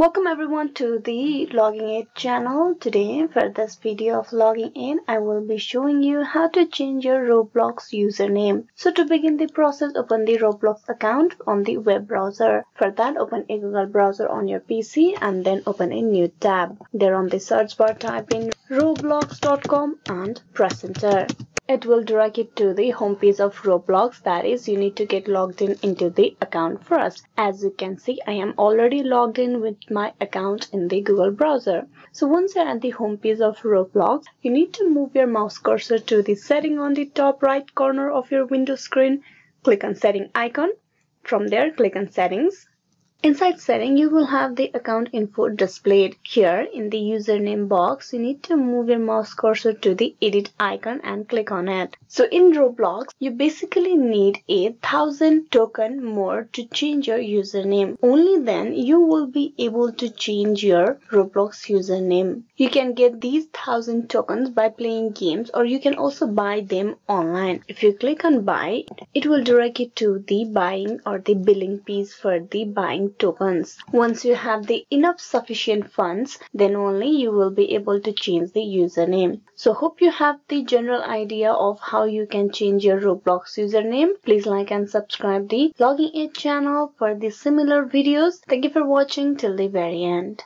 Welcome everyone to the Login Aid channel. Today for this video of logging in, I will be showing you how to change your Roblox username. So to begin the process, open the Roblox account on the web browser. For that, open a Google browser on your PC and then open a new tab. There on the search bar, type in roblox.com and press enter it will direct you to the homepage of Roblox. That is, you need to get logged in into the account first. As you can see, I am already logged in with my account in the Google browser. So once you're at the homepage of Roblox, you need to move your mouse cursor to the setting on the top right corner of your window screen. Click on setting icon. From there, click on settings. Inside setting, you will have the account info displayed. Here in the username box, you need to move your mouse cursor to the edit icon and click on it. So in Roblox, you basically need a thousand token more to change your username. Only then you will be able to change your Roblox username. You can get these thousand tokens by playing games or you can also buy them online. If you click on buy, it will direct you to the buying or the billing piece for the buying tokens. Once you have the enough sufficient funds, then only you will be able to change the username. So hope you have the general idea of how you can change your Roblox username. Please like and subscribe the Login Aid channel for the similar videos. Thank you for watching till the very end.